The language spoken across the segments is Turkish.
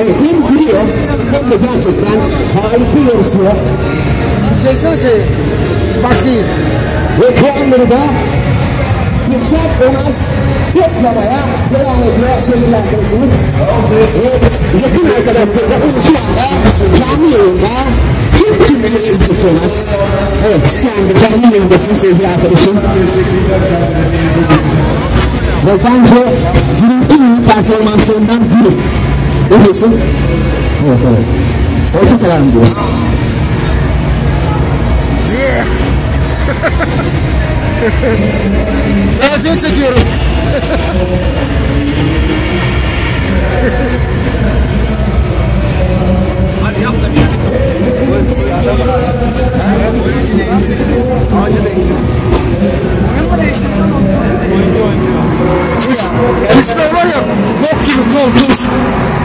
Evet hem giriyor hem de gerçekten harika yarışıyor. Çeksene şey. Maskeyi. Ve puanları da Kürşat Onaz toplamaya devam ediyor sevgili arkadaşımız. Evet, yakın arkadaşlar da şu anda canlı yayında tüm Türkiye'yi izliyorlar. Evet şu anda canlı yayındasın sevgili arkadaşım. Ve bence günün en iyi performanslarından biri. Ne diyorsun? Evet evet. Orta karar mı diyorsun? Yeah. seni çekiyorum. Kuşlar var ya, bok gibi kol, tuz.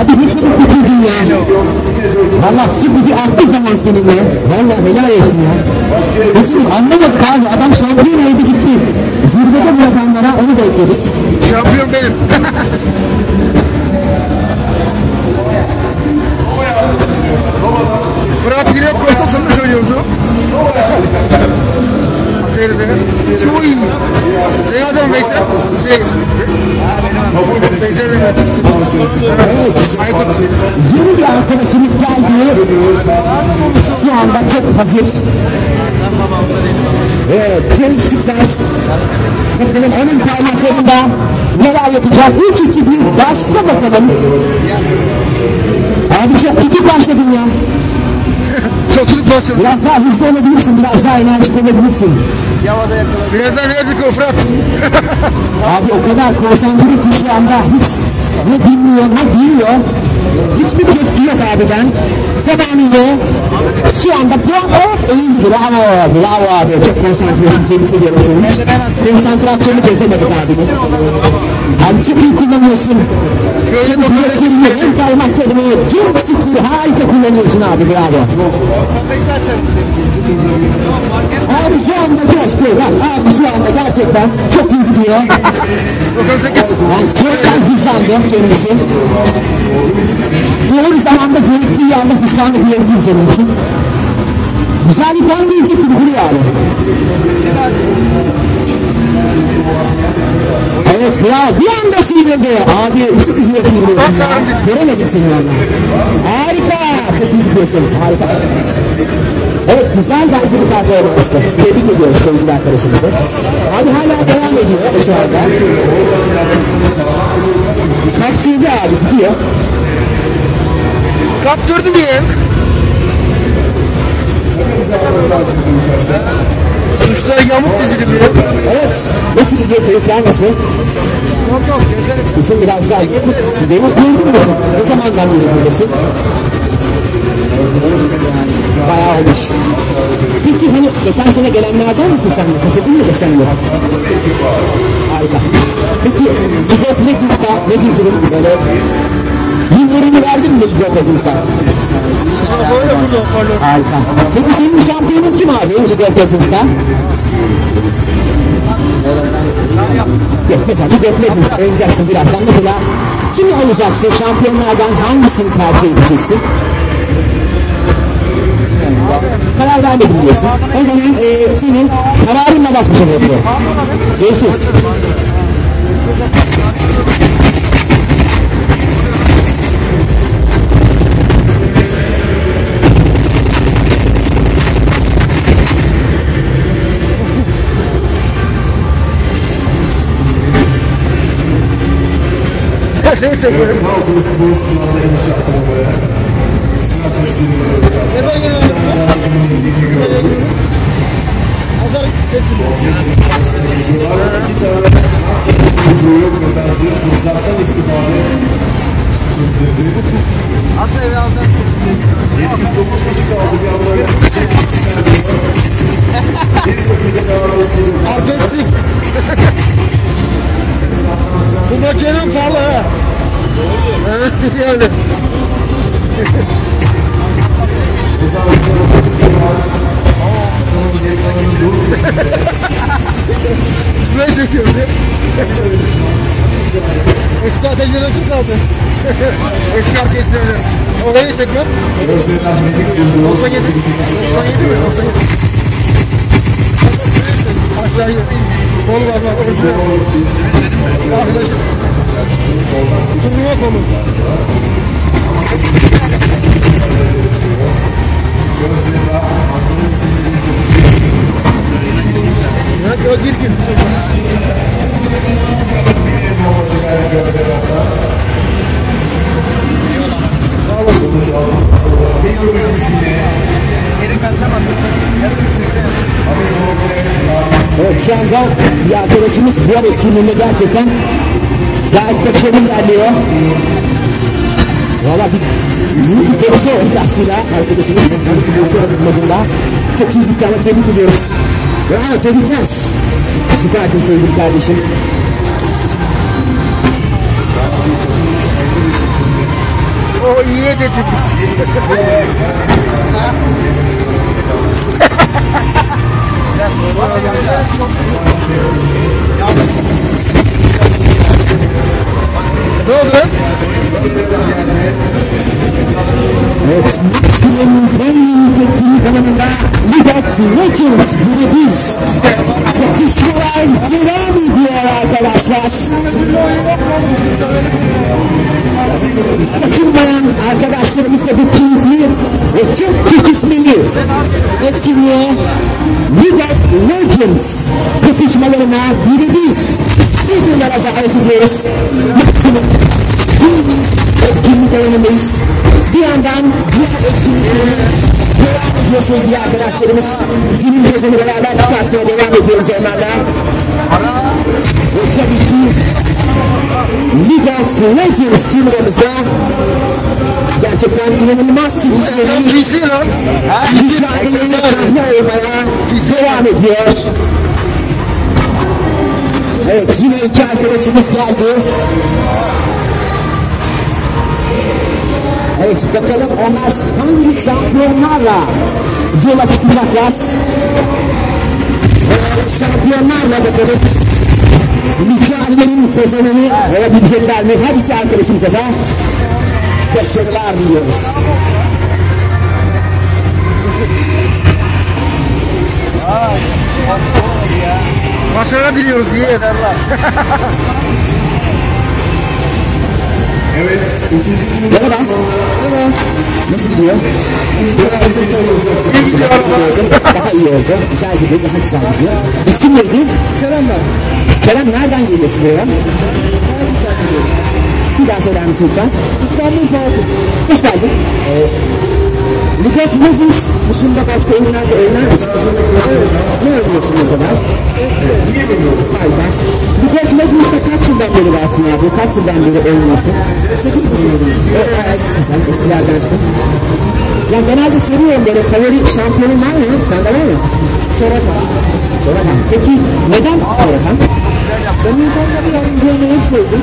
Abi ne çabuk bitirdin ya. Valla süpürge arttı zaman seninle. Valla helal olsun ya. Biz anlamadık abi. Adam şampiyon oldu gitti. Zirvede bırakanlara onu bekledik. Şampiyon benim. Fırat yine koltuğa sınmış Seyirde. Şu iyi. Senin adamın Veysel. Şey. Veysel Mehmet. Aykut. Yeni bir arkadaşımız geldi. Şu anda çok hazır. Evet, Cem İstiklal. Bakalım onun parmaklarında neler yapacak. 3 2 1 başla bakalım. Abi çok başladın ya. Çotluk başladı. Biraz daha hızlı olabilirsin, biraz daha enerjik olabilirsin. Biraz daha enerjik ol Fırat. Abi o kadar konsantre ki şu anda hiç ne dinliyor ne duyuyor. Hiçbir tepki yok abiden. Tamamıyla şu anda puan evet eğildi. Bravo, bravo abi. Çok konsantresin. Tebrik ediyorum seni. Hiç konsantrasyonu gezemedik abinin. Abi çok iyi kullanıyorsun. Böyle Hem bileklerini hem parmaklarını joystickleri harika kullanıyorsun abi. Bravo. Abi şu anda coştu. Bak abi şu anda gerçekten çok iyi gidiyor. 98. Yani çoktan hızlandı kendisi. Doğru zamanda gerektiği anda hızlandı diyebiliriz onun için. Güzel bir puan gelecek gibi duruyor abi. Evet bravo. Bir anda sıyrıldı. Abi çok güzel sıyrılıyorsun ya. Göremedim seni valla. Harika. Çok iyi gidiyorsun. Harika. Evet güzel bir performanstı. Tebrik ediyoruz sevgili arkadaşımızı. Abi hala devam ediyor şu anda. Kaptırdı abi gidiyor. Kaptırdı diye. Gidiyor çocuklar nasıl? Yok yok gezelim. Kesin biraz daha tut. Beni durdun musun? Ne zamandan beri buradasın? Bayağı olmuş. Peki hani geçen sene gelenlerden misin sen de? Katıldın mı geçen yıl? Harika. Peki of Legends'ta ne diyorsun? Böyle Yıllarını verdin mi burada hoparlör. Harika. Peki senin şampiyonun kim abi League of Mesela of Legends oynayacaksın birazdan. Mesela kimi alacaksın? Şampiyonlardan hangisini tercih edeceksin? Karar vermedim diyorsun. O zaman e, senin kararınla baş başa bırakıyorum. Görüşürüz. Seni çekiyorum. Bazı spor sunumları inşaatları siyasetçileri Ne zaman geliyorsun? Pazar İki tane çocuğu mesajı fırsattan istifade. Asıl eve alacağım. 79 kişi kaldı bir anda. Bir dakika daha Abdestlik. Bu makinenin pahalı ha. Evet yani. Buraya çekiyor. Eski ateşler açık kaldı. Eski ateşler. Olayı çekmem. 97. 97 mi? 97. Aşağıya. Kol var bak. Arkadaşım. Turnuva kolu. Evet, o bir gün. Sağ olasın. Bir görüşmüş yine. Geri kaçamadım. Evet şu anda bir arkadaşımız bu etkinliğinde gerçekten gayet başarılı ilerliyor. Valla bir oldu aslında arkadaşımız. Gelişme arasında çok iyi bir tane tebrik ediyoruz. Bravo tebrikler. Süperdin sevgili kardeşim. O iyiye dedi. Ne oldu lan? Evet, Türkiye'nin etkinlik alanında of Legends birebir kapışmalar devam ediyor arkadaşlar. Katılmayan arkadaşlarımız da bu keyifli ve çok çekişmeli etkinliğe of Legends kapışmalarına birebir videolara davet ediyoruz. Maksimum etkinlik alanındayız. Bir yandan diğer etkinlikleri devam ediyor sevgili arkadaşlarımız. Günün cezini beraber çıkartmaya devam ediyoruz onlarla. Ve tabii ki League of Legends turnuvamızda gerçekten inanılmaz. Ha? mücadeleyle sahne olmaya devam ediyor. Evet yine iki arkadaşımız geldi. Evet bakalım onlar hangi şampiyonlarla yola çıkacaklar. Ee, şampiyonlarla bakalım mücadelenin kazananı olabilecekler mi? Her iki arkadaşımıza da başarılar diliyoruz. Başarılar diliyoruz iyi. Başarılar. Evet, Merhaba. Merhaba. Nasıl gidiyor? İyi gidiyor. Daha iyi oldu. Güzel gidiyor, daha güzel gidiyor. İsim neydi? Kerem ben. Kerem nereden geliyorsun buraya? Bir daha söyler misin lütfen? İstanbul Fatih. Hoş geldin. Ee, Of Legends dışında başka oyunlarda oynar. Ne oynuyorsun mesela? niye bilmiyorum. League of Legends'da kaç yıldan beri varsın abi? Kaç yıldan beri oynuyorsun? 8 yıl. Evet, eskisin sen, eskilerdensin. Ya genelde soruyorum böyle favori şampiyonun var mı? Sende var mı? Soratan. Soratan. Peki neden Soratan? Ben insanları yardımcı olmayı hep sevdim.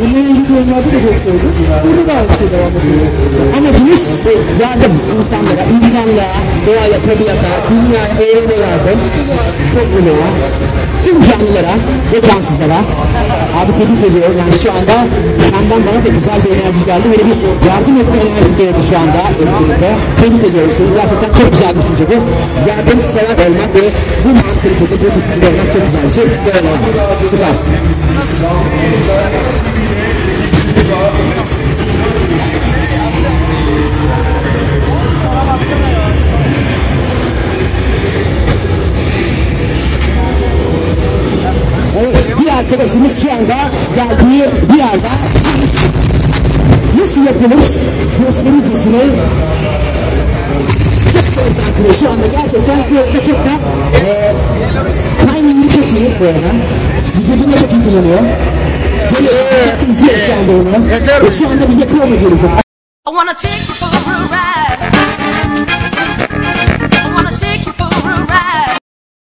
Bundan önceki oyunlarda da çok sevdim. Burada da aynı devam ediyor. Amacımız e, yardım insanlara, insanlığa, doğaya, tabiata, dünyaya, evrene yardım, topluluğa, tüm canlılara ve cansızlara. Abi tebrik ediyorum. Yani şu anda senden bana da güzel bir enerji geldi. Böyle bir yardım etme enerjisi geldi şu anda etkinlikte. Tebrik ediyorum seni. Gerçekten çok güzel bir düşünce bu. Yardım sever olmak ve bu mantalitede bu düşünce olmak çok güzel bir şey. Süpersin. Evet, bir arkadaşımız şu geldiği bir yerde nasıl yapılır göstericesine çok konsantre şu anda gerçekten bir arada çok da e, bu arada. Vücudunda çok iyi kullanıyor. Görüyorsun, dikkatli izliyor şu anda onu. Şu anda bir yapıyor mu görüyorsun? I wanna take you for a ride.